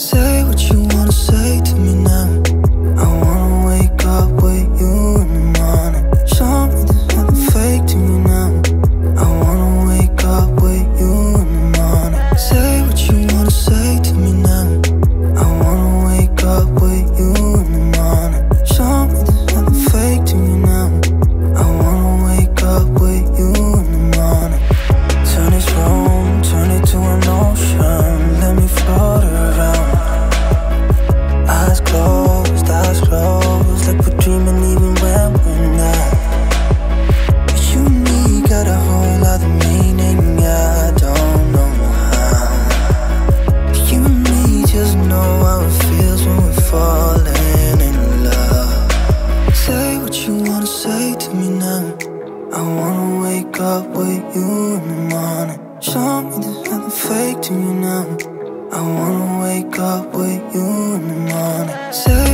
Say what you want time. I wanna wake up with you in the morning. Show me there's nothing fake to me now. I wanna wake up with you in the morning. Say